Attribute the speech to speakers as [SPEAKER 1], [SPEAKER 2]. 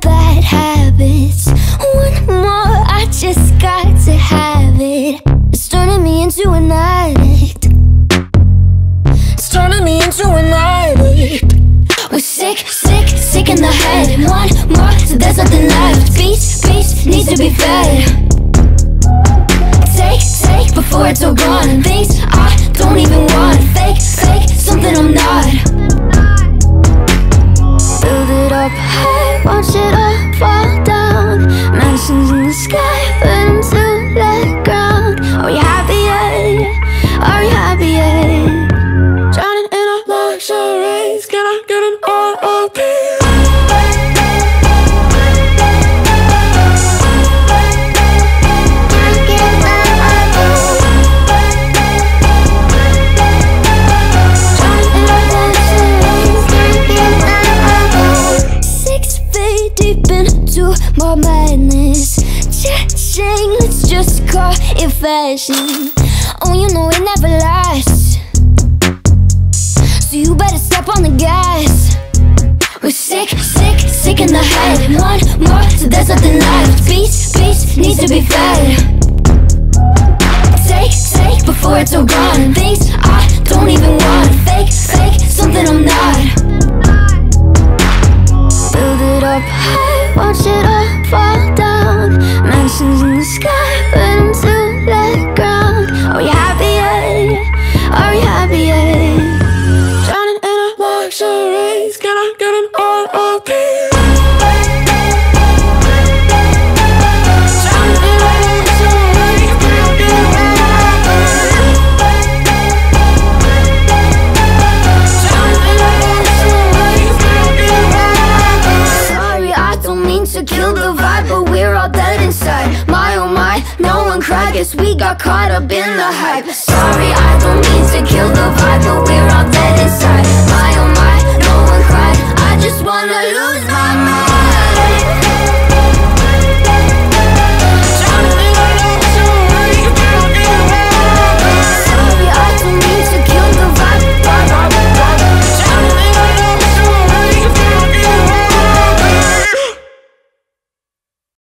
[SPEAKER 1] bad habits. One more, I just got to have it. It's turning me into an addict. It's turning me into an addict. We're sick, sick, sick in the head. One more, so there's nothing left. Beast, beast needs to be fed. Take, take before it's all gone. Things into madness. Cha-ching, let's just call it fashion. Oh, you know it never lasts. So you better step on the gas. We're sick, sick, sick in the head. One more, so there's nothing left. Beast, beast needs to be fed. Take, take before it's all gone. Things I don't even want. Fake, fake, something I'm not. Build it up high, watch it all fall down. Mansions in the sky, burn feel the vibe, but we're all dead inside. My oh my, no one cried, guess we got caught up in the hype. Sorry, I don't mean to kill the vibe, but we're all dead inside.